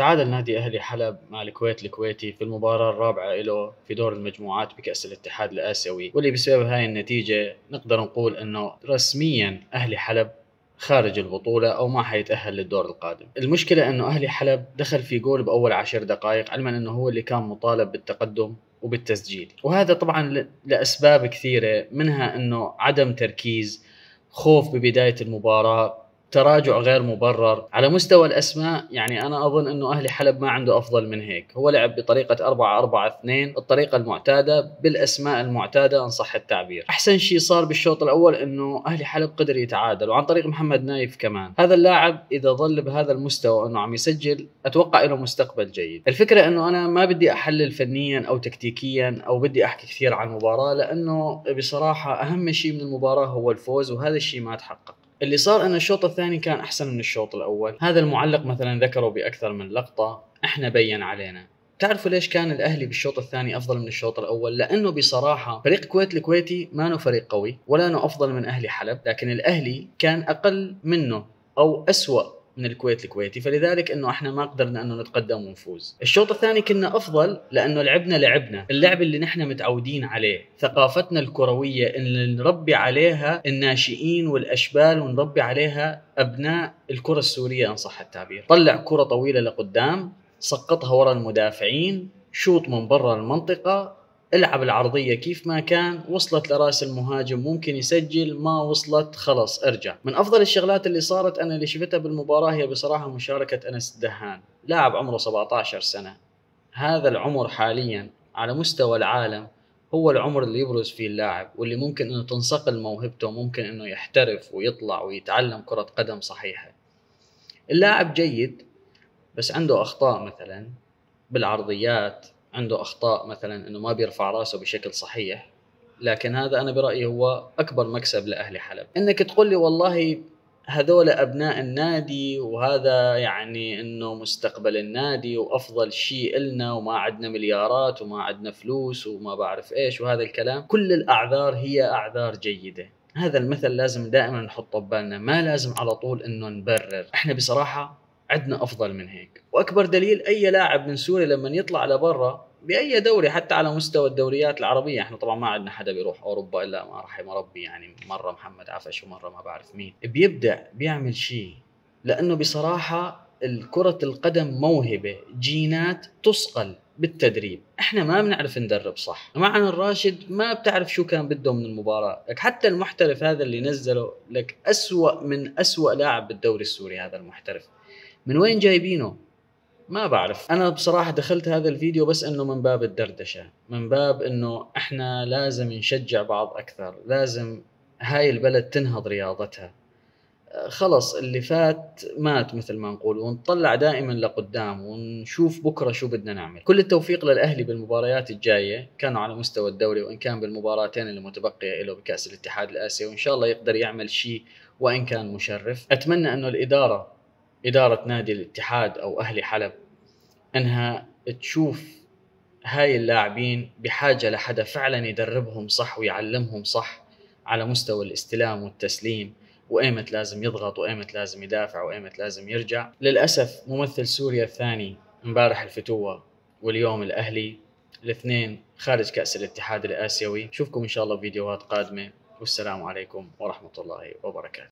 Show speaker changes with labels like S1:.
S1: تعادل نادي أهلي حلب مع الكويت الكويتي في المباراة الرابعة له في دور المجموعات بكأس الاتحاد الآسيوي. واللي بسبب هاي النتيجة نقدر نقول أنه رسميا أهلي حلب خارج البطولة أو ما حيتأهل للدور القادم. المشكلة أنه أهلي حلب دخل في جول بأول عشر دقائق علما أنه هو اللي كان مطالب بالتقدم وبالتسجيل. وهذا طبعا لأسباب كثيرة منها أنه عدم تركيز خوف ببداية المباراة تراجع غير مبرر. على مستوى الأسماء يعني أنا أظن إنه أهلي حلب ما عنده أفضل من هيك. هو لعب بطريقة 4 4 2 الطريقة المعتادة بالأسماء المعتادة إن صح التعبير. أحسن شيء صار بالشوط الأول إنه أهلي حلب قدر يتعادل وعن طريق محمد نايف كمان. هذا اللاعب إذا ظل بهذا المستوى إنه عم يسجل أتوقع له مستقبل جيد. الفكرة إنه أنا ما بدي أحلل فنيا أو تكتيكيا أو بدي أحكي كثير عن المباراة لأنه بصراحة أهم شيء من المباراة هو الفوز وهذا الشيء ما تحقق. اللي صار إن الشوط الثاني كان أحسن من الشوط الأول. هذا المعلق مثلا ذكره بأكثر من لقطة. إحنا بين علينا. تعرفوا ليش كان الأهلي بالشوط الثاني أفضل من الشوط الأول؟ لأنه بصراحة فريق الكويت الكويتي ما نو فريق قوي ولا إنه أفضل من أهلي حلب لكن الأهلي كان أقل منه أو أسوأ من الكويت الكويتي فلذلك إنه إحنا ما قدرنا إنه نتقدم ونفوز. الشوط الثاني كنا أفضل لأنه لعبنا لعبنا. اللعب اللي نحن متعودين عليه ثقافتنا الكروية اللي نربي عليها الناشئين والأشبال ونربي عليها أبناء الكرة السورية إن صح التعبير. طلع كرة طويلة لقدام سقطها ورا المدافعين شوط من برا المنطقة العب العرضية كيف ما كان وصلت لرأس المهاجم ممكن يسجل ما وصلت خلص ارجع. من أفضل الشغلات اللي صارت أنا اللي شفتها بالمباراة هي بصراحة مشاركة أنس الدهان لاعب عمره 17 سنة. هذا العمر حاليا على مستوى العالم هو العمر اللي يبرز فيه اللاعب واللي ممكن إنه تنصقل موهبته ممكن إنه يحترف ويطلع ويتعلم كرة قدم صحيحة. اللاعب جيد بس عنده أخطاء مثلا بالعرضيات عنده أخطاء مثلا إنه ما بيرفع رأسه بشكل صحيح لكن هذا أنا برأيي هو أكبر مكسب لأهل حلب. إنك تقول لي والله هذول أبناء النادي وهذا يعني إنه مستقبل النادي وأفضل شيء إلنا وما عندنا مليارات وما عندنا فلوس وما بعرف إيش وهذا الكلام كل الأعذار هي أعذار جيدة. هذا المثل لازم دائما نحطه ببالنا ما لازم على طول إنه نبرر. إحنا بصراحة عندنا أفضل من هيك. وأكبر دليل أي لاعب من سوريا لما يطلع لبرا بأي دوري حتى على مستوى الدوريات العربية. إحنا طبعا ما عندنا حدا بيروح أوروبا إلا ما رحم ربي يعني مرة محمد عفش ومرة ما بعرف مين. بيبدع بيعمل شيء لأنه بصراحة الكرة القدم موهبة جينات تصقل بالتدريب. إحنا ما بنعرف ندرب صح. معنا الراشد ما بتعرف شو كان بده من المباراة. لك حتى المحترف هذا اللي نزله لك أسوأ من أسوأ لاعب بالدوري السوري هذا المحترف. من وين جايبينه؟ ما بعرف. أنا بصراحة دخلت هذا الفيديو بس إنه من باب الدردشة من باب إنه إحنا لازم نشجع بعض أكثر لازم هاي البلد تنهض رياضتها. خلص اللي فات مات مثل ما نقول ونطلع دائما لقدام ونشوف بكرة شو بدنا نعمل. كل التوفيق للأهلي بالمباريات الجاية كانوا على مستوى الدوري وإن كان بالمباراتين اللي متبقية له بكأس الاتحاد الآسيوي وان شاء الله يقدر يعمل شيء وإن كان مشرف. أتمنى إنه الإدارة إدارة نادي الاتحاد أو أهلي حلب أنها تشوف هاي اللاعبين بحاجة لحدا فعلا يدربهم صح ويعلمهم صح على مستوى الاستلام والتسليم وأيمت لازم يضغط وأيمت لازم يدافع وأيمت لازم يرجع. للأسف ممثل سوريا الثاني امبارح الفتوة واليوم الأهلي الاثنين خارج كأس الاتحاد الآسيوي. نشوفكم إن شاء الله فيديوهات قادمة والسلام عليكم ورحمة الله وبركاته.